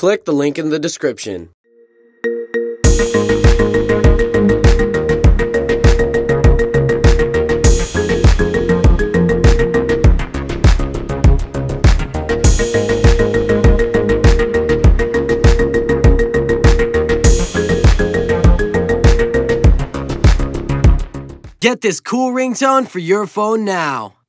Click the link in the description. Get this cool ringtone for your phone now.